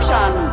Action.